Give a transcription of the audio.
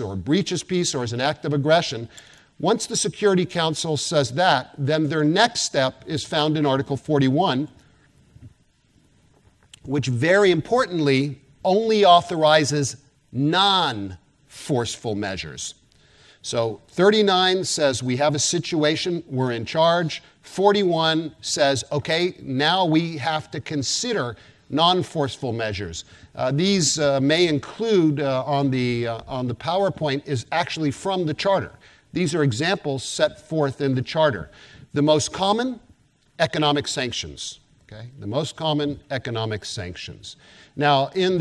or breaches peace or is an act of aggression, once the Security Council says that, then their next step is found in Article 41, which very importantly only authorizes non forceful measures. So 39 says we have a situation, we're in charge. 41 says, okay, now we have to consider non forceful measures. Uh, these uh, may include uh, on, the, uh, on the PowerPoint, is actually from the Charter. These are examples set forth in the Charter. The most common, economic sanctions. Okay? The most common, economic sanctions. Now, in